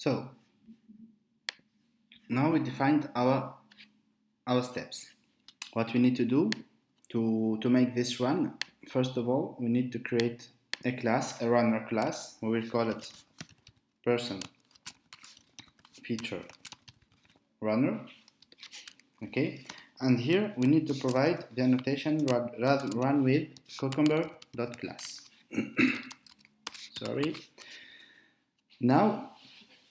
So now we defined our our steps. What we need to do to, to make this run, first of all, we need to create a class, a runner class. We will call it person feature runner. Okay, and here we need to provide the annotation run, run with cucumber.class. Sorry. Now,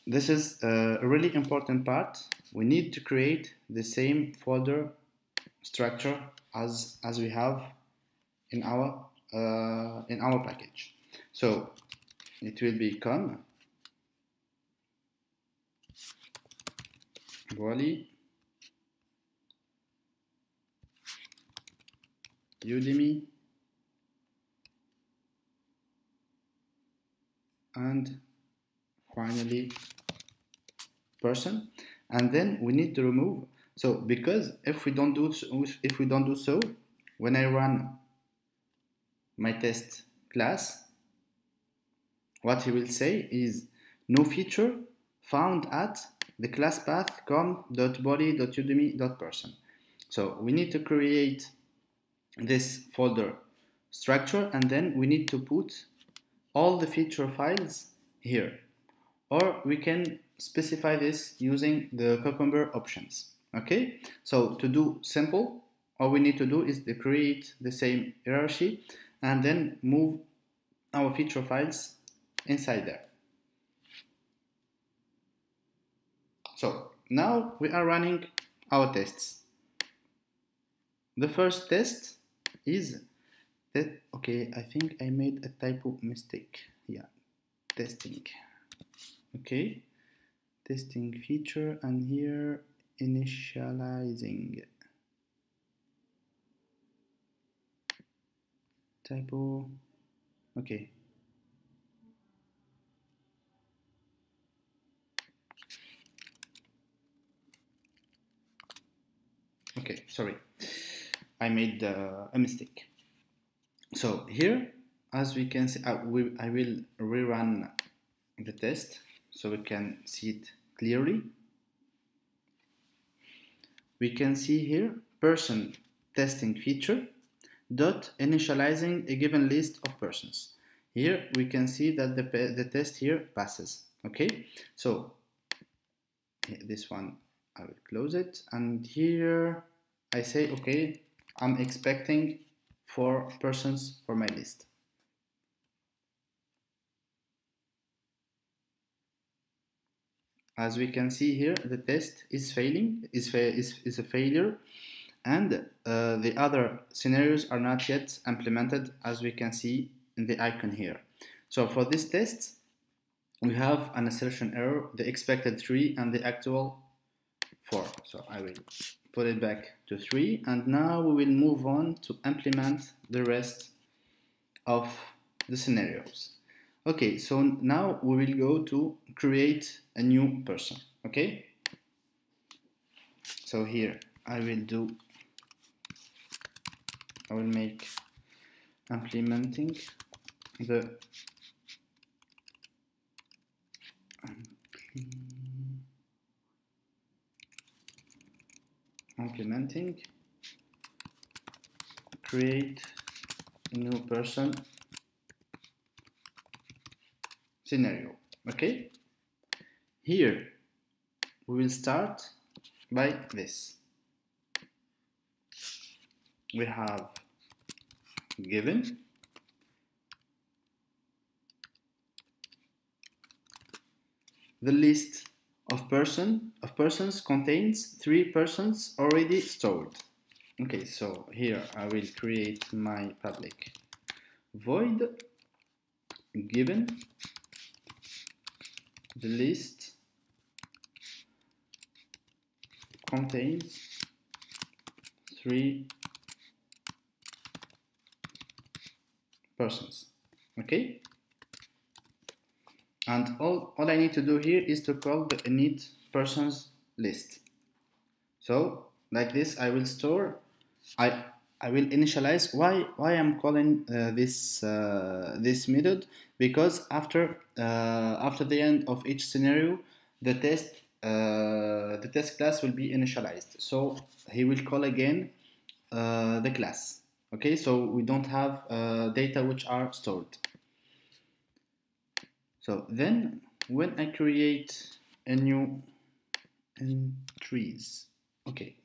this is a really important part. We need to create the same folder structure as as we have in our uh, in our package. So it will become Bouali Udemy and finally person and then we need to remove. So because if we don't do if we don't do so when I run my test class what he will say is no feature found at the class path com.bouali.udemy.person so we need to create this folder structure and then we need to put all the feature files here. Or we can specify this using the cucumber options okay? So to do simple all we need to do is to create the same hierarchy and then move our feature files inside there. So now we are running our tests. The first test is that okay I think I made a typo mistake. Yeah testing. Okay testing feature and here initializing. Typo. Okay. Okay sorry. I made uh, a mistake. So here, as we can see, I will, I will rerun the test so we can see it clearly. We can see here person testing feature dot initializing a given list of persons. Here we can see that the, the test here passes. Okay, so eh, this one I will close it and here I say okay I'm expecting four persons for my list. As we can see here, the test is failing, is, fa is, is a failure, and uh, the other scenarios are not yet implemented as we can see in the icon here. So for this test, we have an assertion error, the expected 3 and the actual 4. So I will put it back to 3 and now we will move on to implement the rest of the scenarios okay so now we will go to create a new person okay? So here I will do I will make implementing the implementing create new person scenario okay? Here we will start by this. We have given. The list of person of persons contains three persons already stored. Okay, so here I will create my public. Void given the list contains three persons okay? And all, all I need to do here is to call the init persons list. So like this I will store I I will initialize why why I'm calling uh, this uh, this method because after uh, after the end of each scenario the test uh, the test class will be initialized. So he will call again uh, the class. Okay, so we don't have data which are stored. So then when I create a new entries, okay.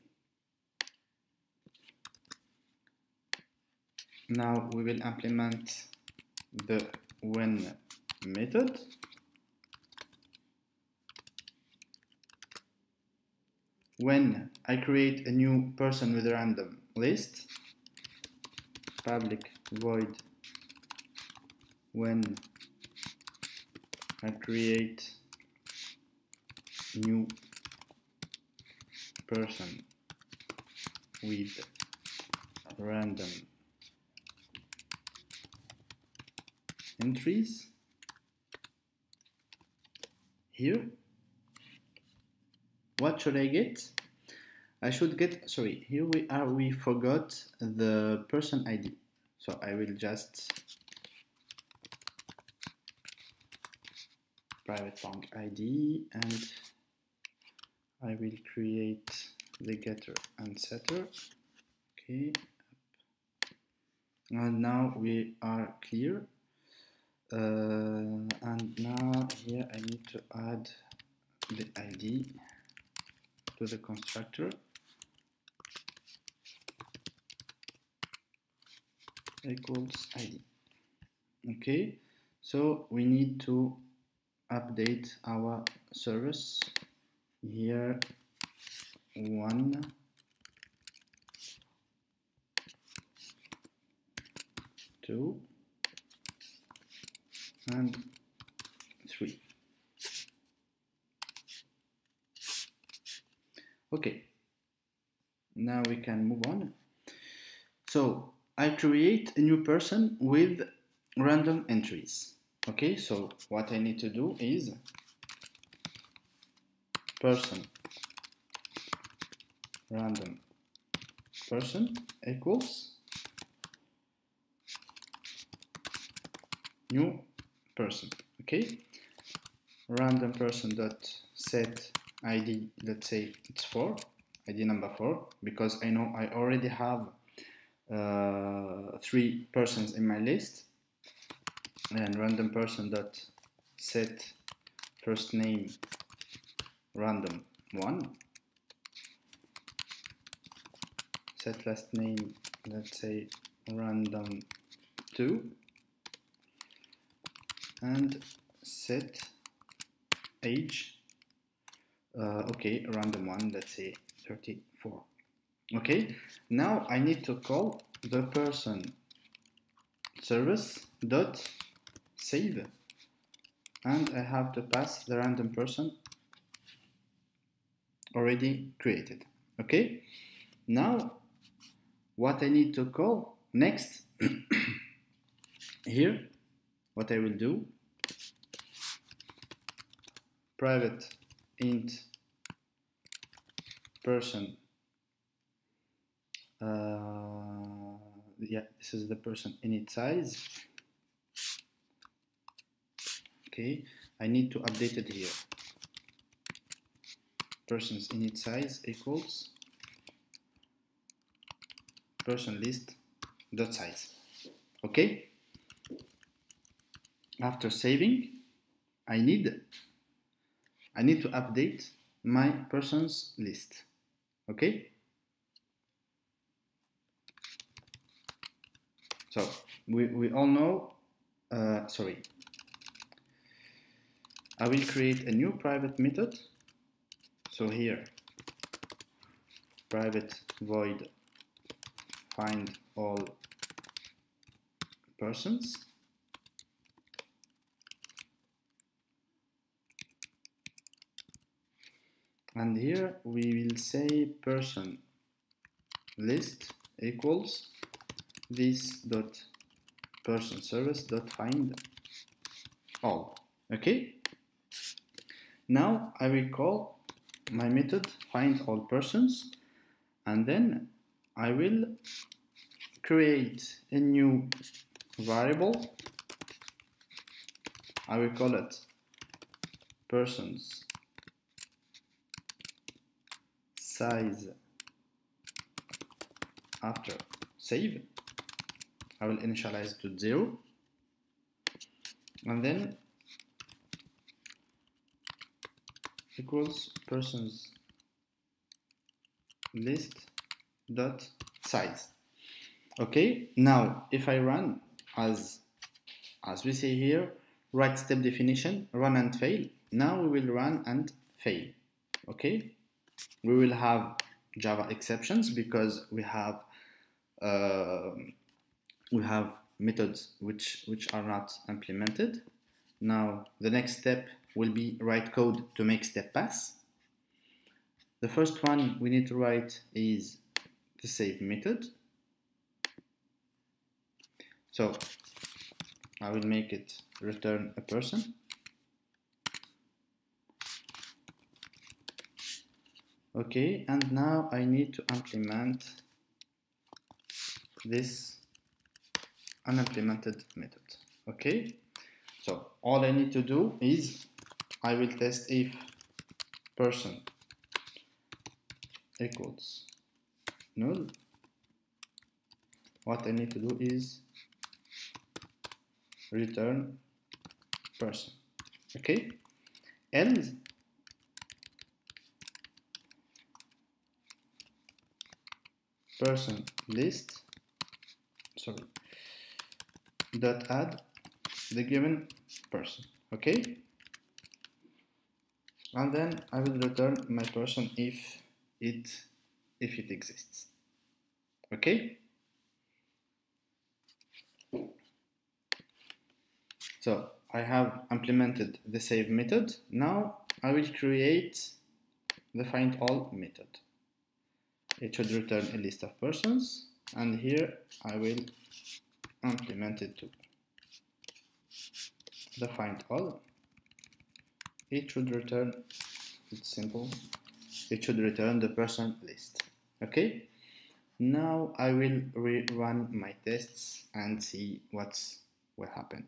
Now we will implement the when method. When I create a new person with a random list public void. When I create new person with random entries. Here. What should I get? I should get sorry here we are we forgot the person ID so I will just private long ID and I will create the getter and setter. Okay. And now we are clear Uh, and now here I need to add the ID to the constructor. Equals ID okay so we need to update our service. Here one. Two and 3 okay. Now we can move on. So I create a new person with random entries. Okay so what I need to do is person. Random person equals new person okay? Random person dot set id let's say it's 4 id number 4 because I know I already have uh, three persons in my list. And random person dot set first name random 1 set last name let's say random 2 and set age uh, okay random one let's say 34 okay now I need to call the person. Service dot save. And I have to pass the random person already created. Okay now what I need to call next. Here what I will do private int person. Uh, yeah this is the person init size. Okay I need to update it here. Persons init size equals person list dot size. Okay. After saving I need I need to update my persons list. Okay? So we, we all know uh, sorry. I will create a new private method. So here. Private void. Find all persons and here we will say person list equals this dot person service dot find all. Okay? Now I will call my method find all persons and then I will create a new variable. I will call it persons size after. Save. I will initialize to 0 and then equals persons list dot size. Okay now if I run as as we say here write step definition run and fail. Now we will run and fail. Okay we will have Java exceptions because we have uh, we have methods which which are not implemented. Now the next step will be write code to make step pass. The first one we need to write is the save method. So I will make it return a person okay and now I need to implement this unimplemented method. Okay so all I need to do is I will test if person equals null. What I need to do is return person. Okay and person list sorry dot add the given person okay? And then I will return my person if it if it exists okay? So I have implemented the save method. Now I will create the find all method it should return a list of persons and here I will implement it to the find all. It should return it's simple. It should return the person list. Okay now I will rerun my tests and see what's will happen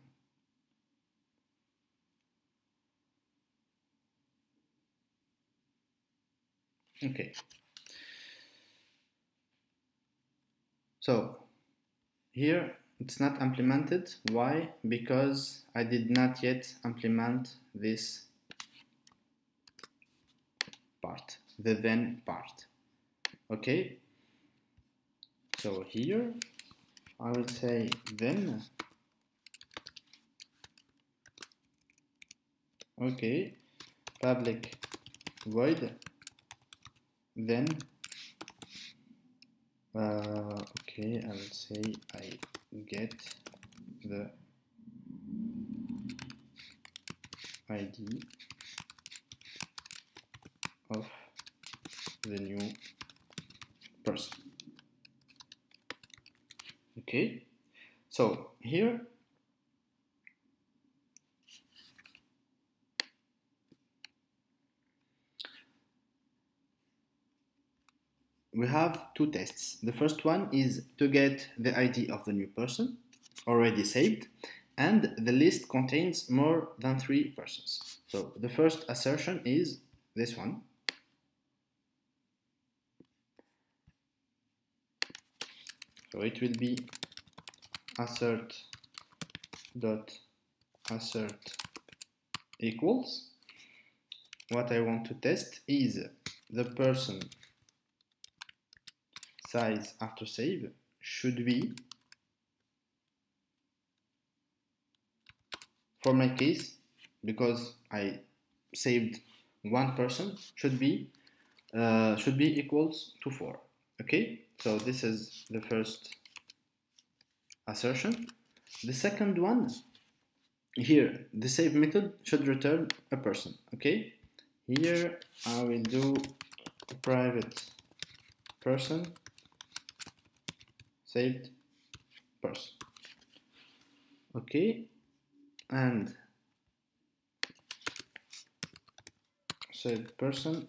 okay So here it's not implemented. Why? Because I did not yet implement this part, the then part. Okay. So here I will say then. Okay. Public void then uh, okay I will say I get the ID of the new person. Okay? So here we have two tests. The first one is to get the ID of the new person already saved and the list contains more than three persons. So the first assertion is this one. So it will be assert dot assert equals. What I want to test is the person size after save should be for my case because I saved one person should be uh, should be equals to 4 okay? So this is the first assertion. The second one here the save method should return a person. Okay? Here I will do private person saved person okay and saved person.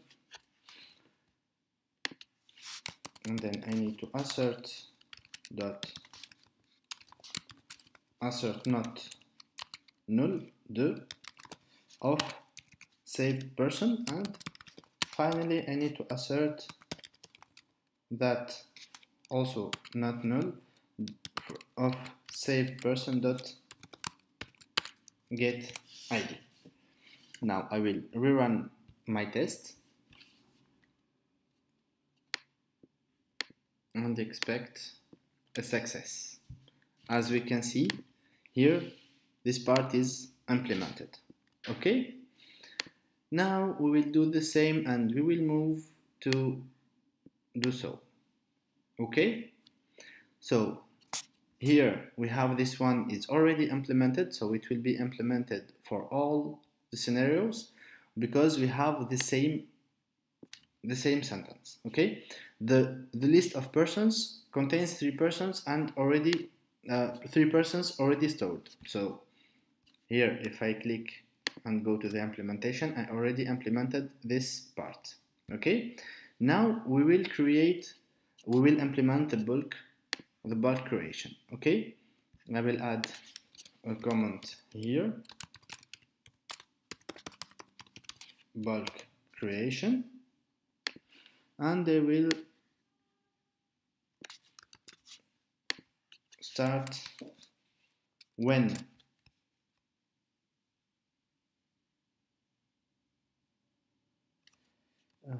And then I need to assert dot assert not null the of saved person. And finally I need to assert that also not null of save person dot get id. Now I will rerun my test and expect a success. As we can see here, this part is implemented. Okay? Now we will do the same and we will move to do so. Okay? So here we have this one. It's already implemented, so it will be implemented for all the scenarios because we have the same the same sentence okay? The the list of persons contains three persons and already uh, three persons already stored. So here if I click and go to the implementation I already implemented this part okay? Now we will create we will implement the bulk the bulk creation okay? And I will add a comment here. Bulk creation. And they will start when? Uh,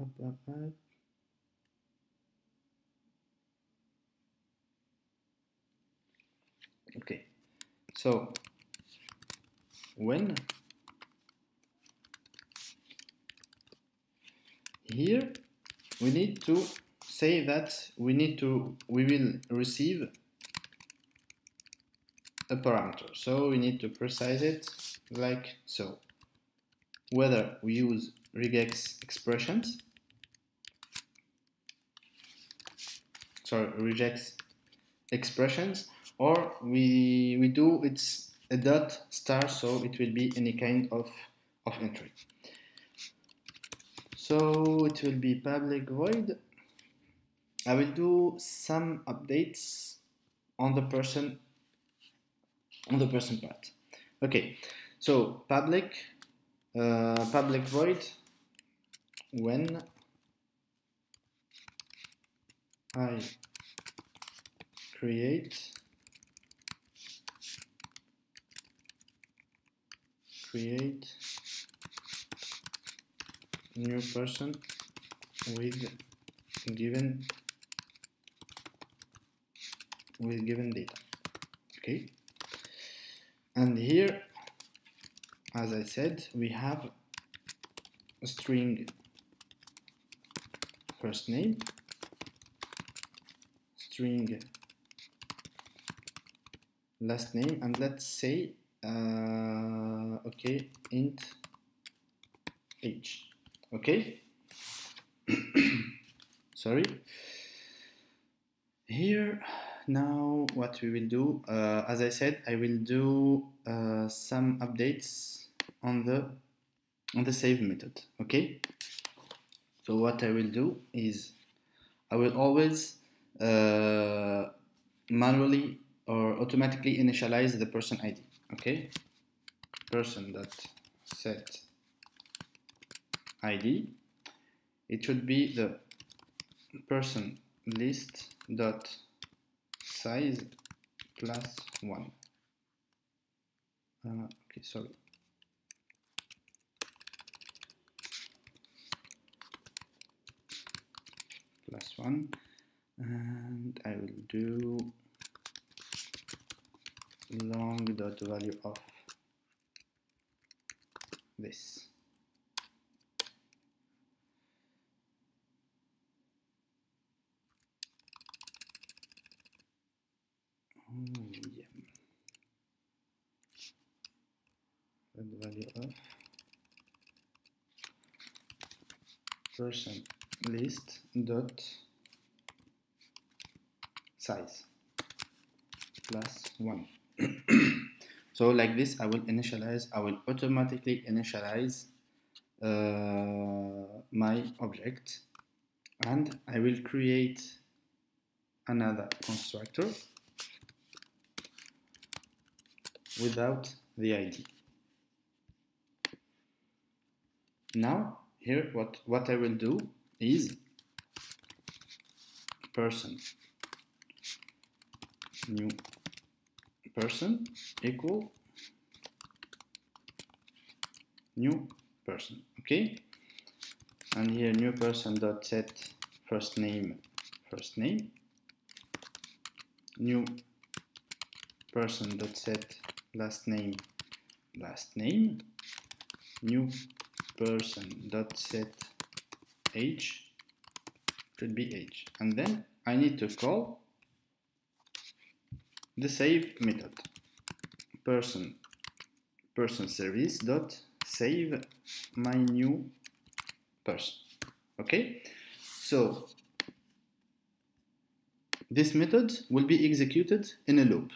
up, up, up. okay so when here we need to say that we need to we will receive a parameter. So we need to precise it like so. Whether we use regex expressions sorry regex expressions or we we do it's a dot star so it will be any kind of of entry. So it will be public void. I will do some updates on the person on the person part. Okay so public uh, public void when I create create new person with given with given data okay? And here as I said we have a string first name string last name and let's say uh, okay int age. Okay. Sorry. Here now what we will do uh, as I said I will do uh, some updates on the on the save method. Okay? So what I will do is I will always uh, manually or automatically initialize the person ID okay. Person that set ID it should be the person list dot size plus one. Uh, okay sorry. Plus one. And I will do long dot value of this. Oh, yeah. the value of person list dot size. Plus one so like this I will initialize I will automatically initialize uh, my object and I will create another constructor without the ID now here what what I will do is person new person equal new person okay? And here new person dot set first name first name. New person dot set last name last name. New person dot set age should be age. And then I need to call the save method. Person person service dot save my new person. Okay? So this method will be executed in a loop.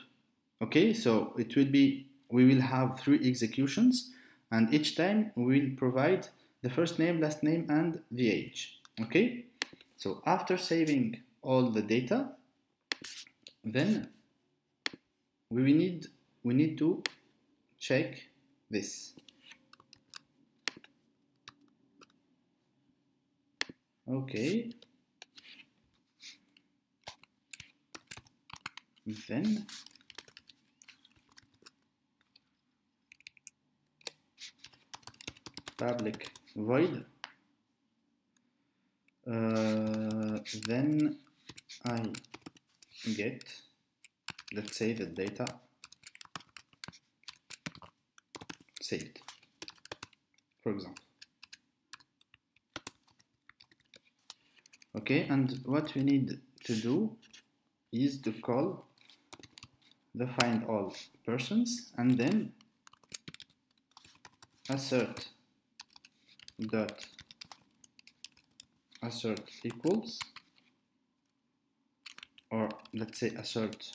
Okay? So it will be we will have three executions and each time we will provide the first name last name and the age. Okay? So after saving all the data then we need we need to check this. Okay. Then public void. Uh, then I get let's say the data. Saved for example. Okay and what we need to do is to call the find all persons and then assert dot assert equals or let's say assert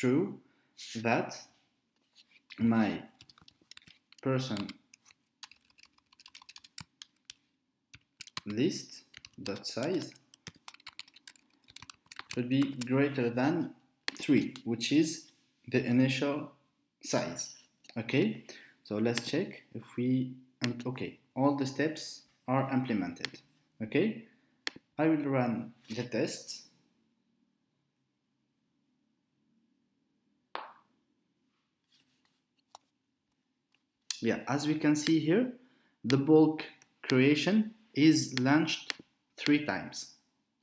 true that my person list dot size should be greater than 3 which is the initial size. Okay? So let's check if we and okay all the steps are implemented. Okay? I will run the test yeah as we can see here the bulk creation is launched three times.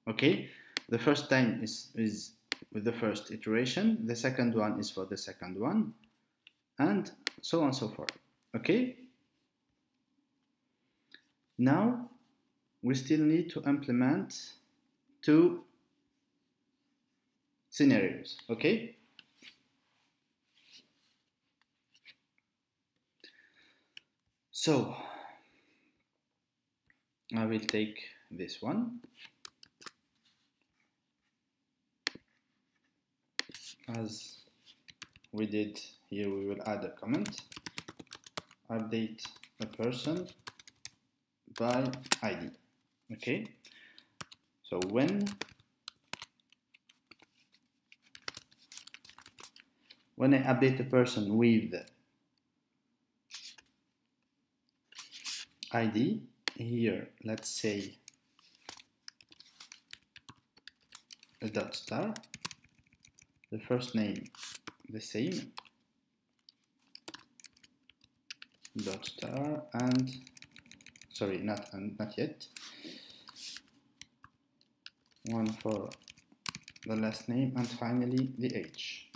Okay? The first time is is with the first iteration the second one is for the second one and so on and so forth. Okay? Now we still need to implement two scenarios. Okay so I will take this one. As we did here we will add a comment. Update a person by ID okay? So when when I update a person with ID here. Let's say a dot star. The first name the same. Dot star and sorry not and not yet. One for the last name and finally the age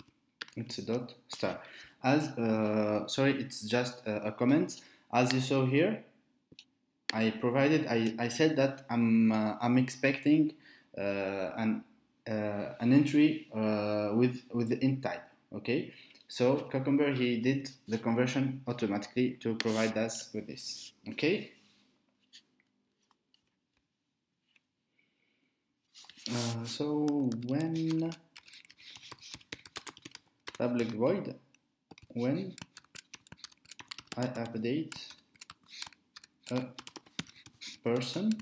it's a dot star. As uh, sorry it's just a, a comment. As you saw here I provided I, I said that I'm uh, I'm expecting uh, an uh, an entry uh, with with the int type okay? So Cucumber he did the conversion automatically to provide us with this okay? Uh, so when public void when I update a person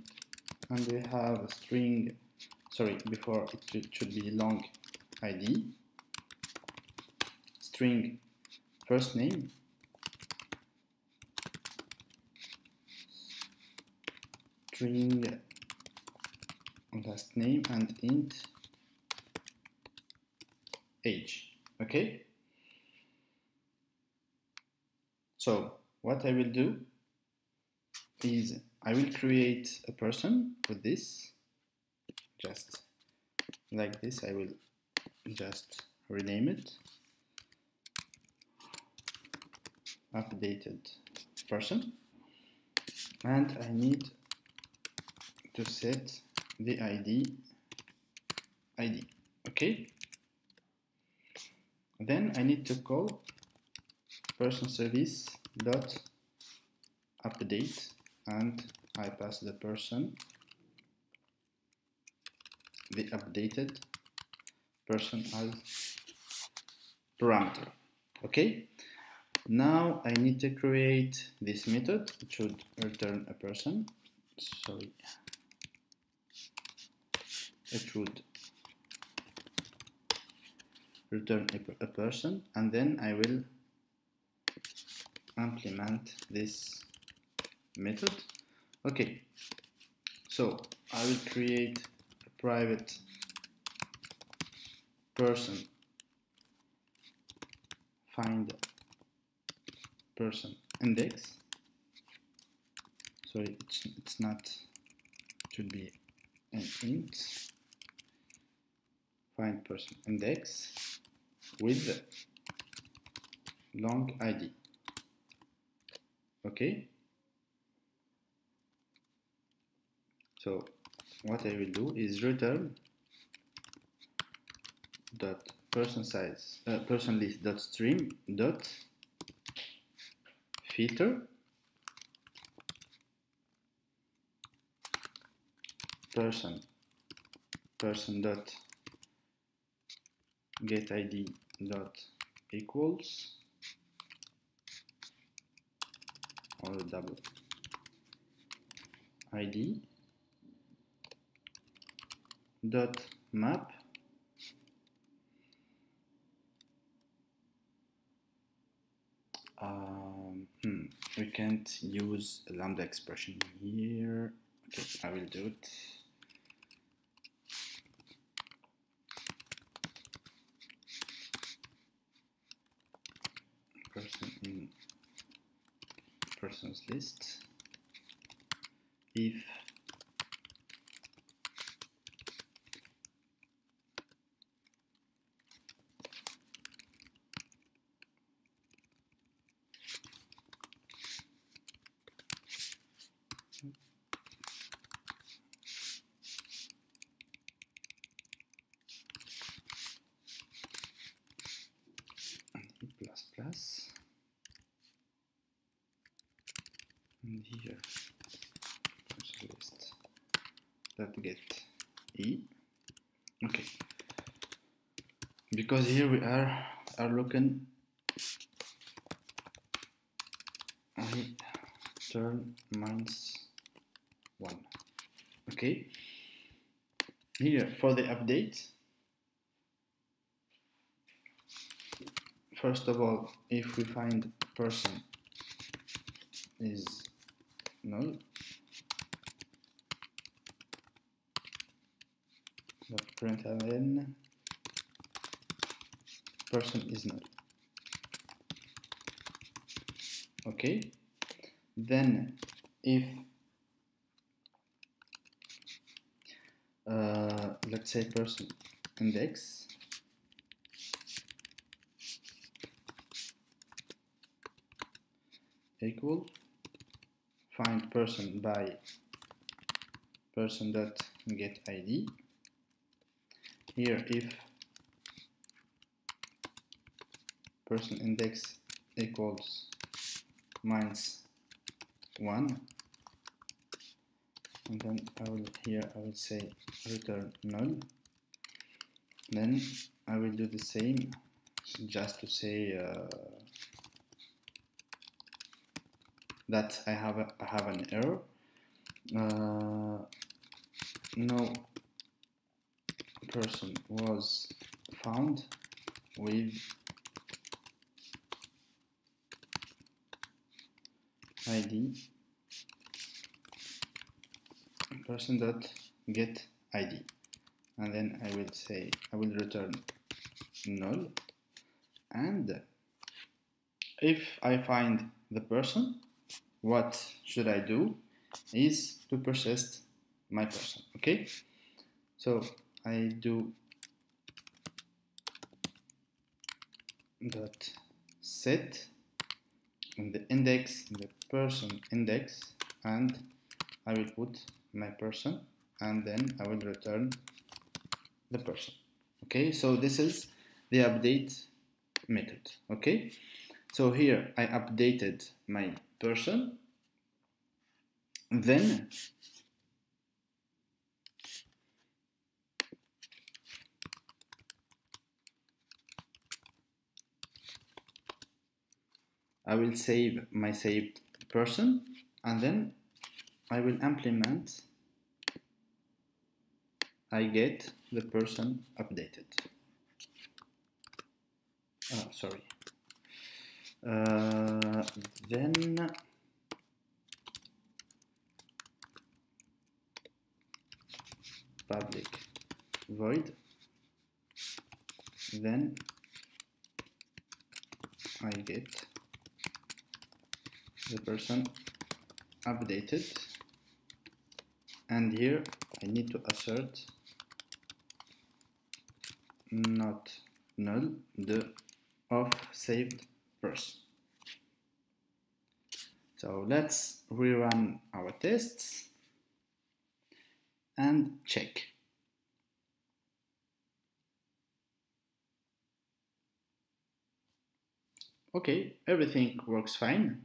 and we have a string sorry before it should be long id string first name. String last name and int. Age okay? So what I will do is I will create a person with this. Just like this I will just rename it. Updated person. And I need to set the ID ID okay? Then I need to call person service dot update and I pass the person. The updated person as parameter. Okay? Now I need to create this method. It should return a person. Sorry. It should return a, a person and then I will implement this method. Okay. So I will create a private person. Find person index. Sorry it's, it's not it should be an int. Find person index with long id okay so what I will do is return dot person size uh, person list dot stream dot filter. Person person dot get id dot equals or double id dot map. Um, hmm, we can't use lambda expression here. Okay I will do it. Person in persons list. If plus plus and here person list that get e okay because here we are are looking I turn minus one. Okay here for the update. First of all if we find person is null println person is null. Okay then if uh, let's say person index equal find person by person dot get id here if person index equals minus one and then I will here I will say return null then I will do the same just to say uh, that I have a, I have an error. Uh, no person was found with ID person dot get id and then I will say I will return null. And if I find the person what should I do is to persist my person okay? So I do dot set in the index the person index and I will put my person and then I will return the person. Okay so this is the update method okay? So here I updated my person. Then I will save my saved person and then I will implement I get the person updated. Oh, sorry. Uh, then public void then I get the person updated and here I need to assert not null the of saved person. So let's rerun our tests and check. Okay, everything works fine.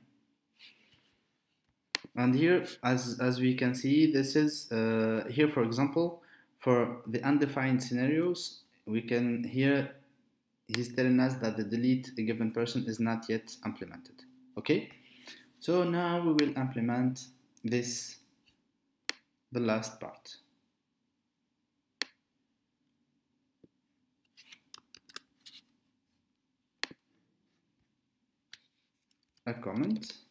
And here, as, as we can see, this is, uh, here for example, for the undefined scenarios, we can here he's telling us that the delete a given person is not yet implemented. Okay? So now we will implement this the last part. A comment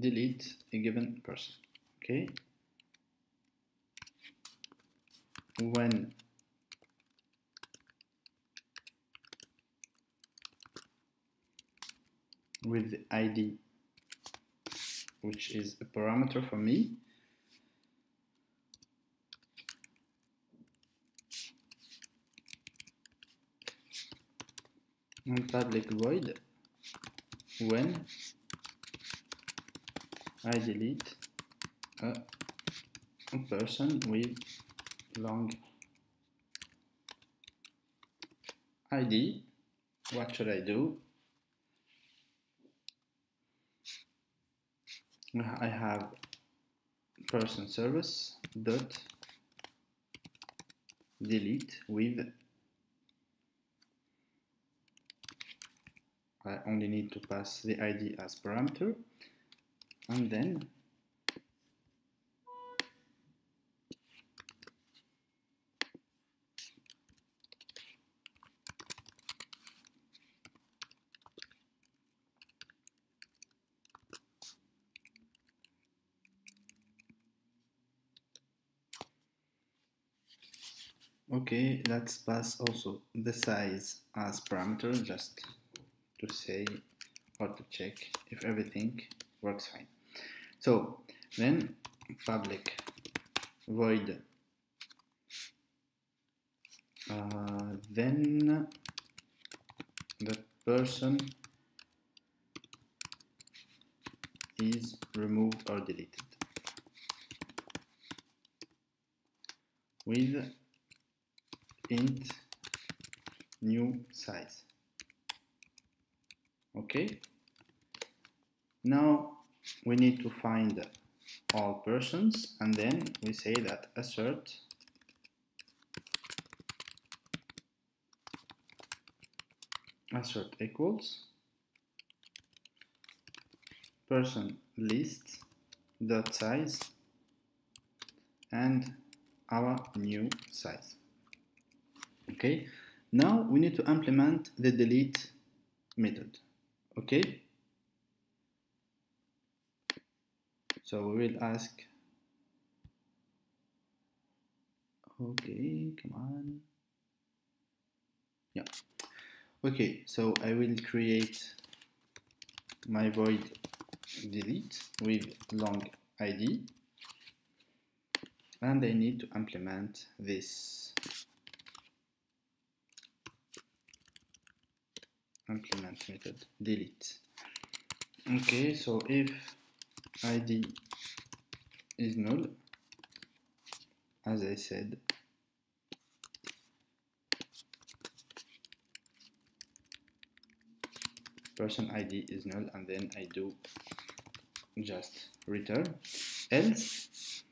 delete a given person okay? When with the id which is a parameter for me and public void when I delete a, person with long id what should I do? I have person service dot delete with I only need to pass the ID as parameter and then Okay, let's pass also the size as parameter just to say or to check if everything works fine. So then public void. Uh, then the person is removed or deleted. With int new size. Okay. Now we need to find all persons and then we say that assert assert equals person list dot size and our new size. Okay? Now we need to implement the delete method. Okay so we will ask. Okay come on. Yeah. Okay so I will create my void delete with long id and I need to implement this. Implement method delete. Okay so if id is null as I said. Person id is null and then I do just return. Else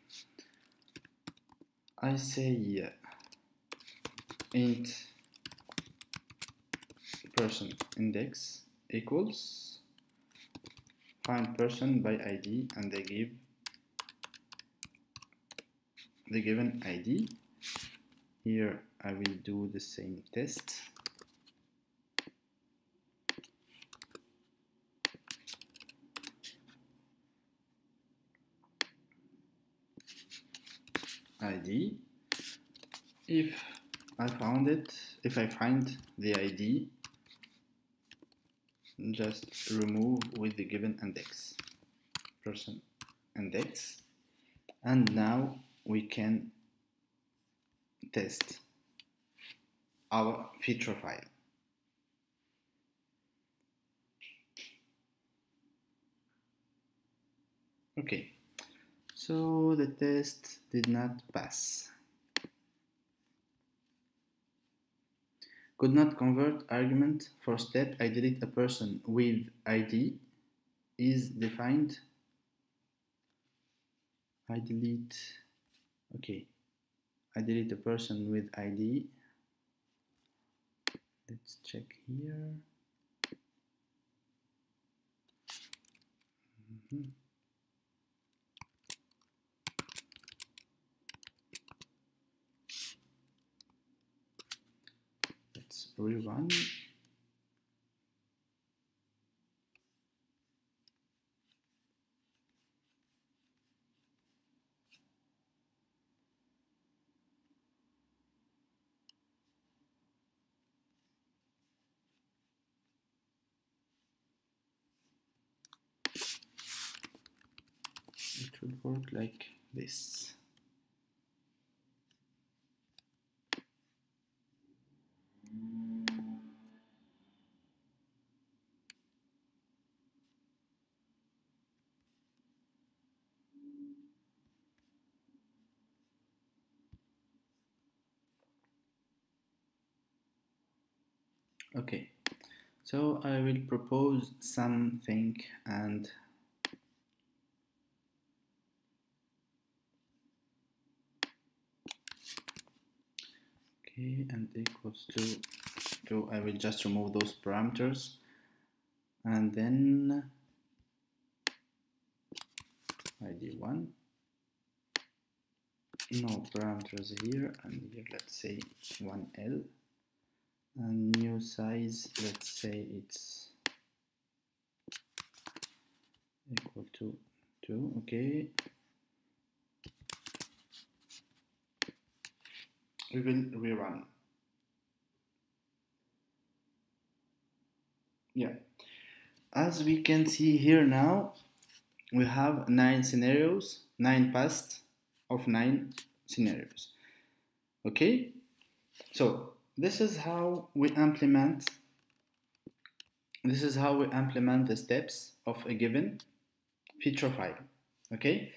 I say int person index equals find person by id and they give the given id here I will do the same test. Id if I found it if I find the id just remove with the given index person index and now we can test our feature file okay so the test did not pass. Could not convert argument for step I delete a person with ID is defined. I delete, okay, I delete a person with ID. Let's check here. Mm -hmm. Rerun it should work like this okay. So I will propose something and okay and equals to to I will just remove those parameters. And then id1 no parameters here. And here let's say 1l and new size let's say it's equal to 2 okay we will rerun yeah. As we can see here now we have nine scenarios nine passed of nine scenarios. Okay? So this is how we implement this is how we implement the steps of a given feature file. Okay?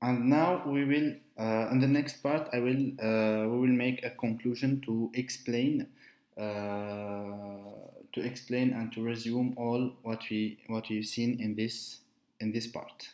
And now we will uh, in the next part I will uh, we will make a conclusion to explain uh, to explain and to resume all what we what we've seen in this in this part